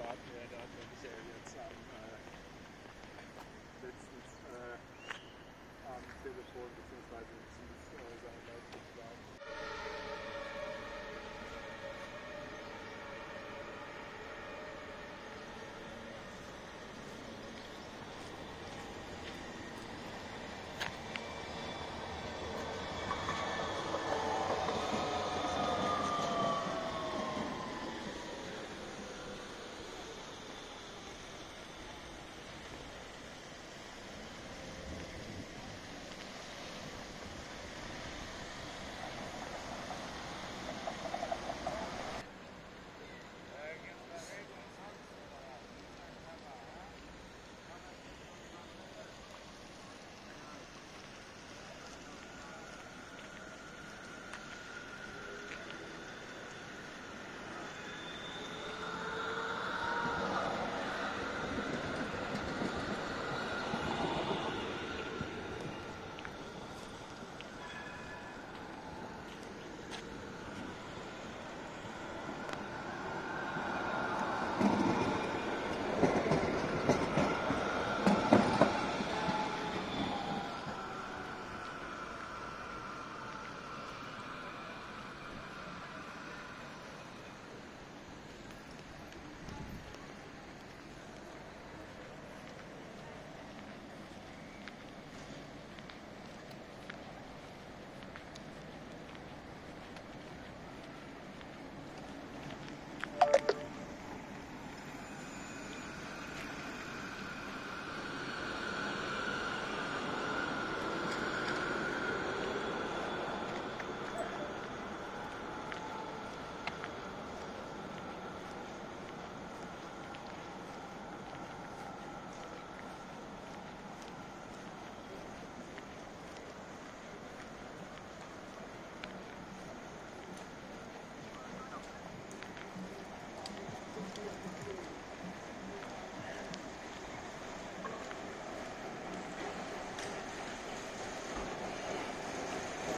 wir, da hat der Michael jetzt am äh, letztens äh, am Telefon bzw. im Teams äh, seine Leute